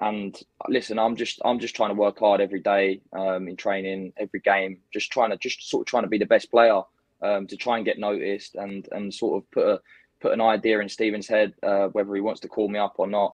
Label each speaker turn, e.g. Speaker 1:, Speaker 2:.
Speaker 1: and listen, I'm just I'm just trying to work hard every day um, in training, every game, just trying to just sort of trying to be the best player um, to try and get noticed and and sort of put a put an idea in Stephen's head, uh, whether he wants to call me up or not.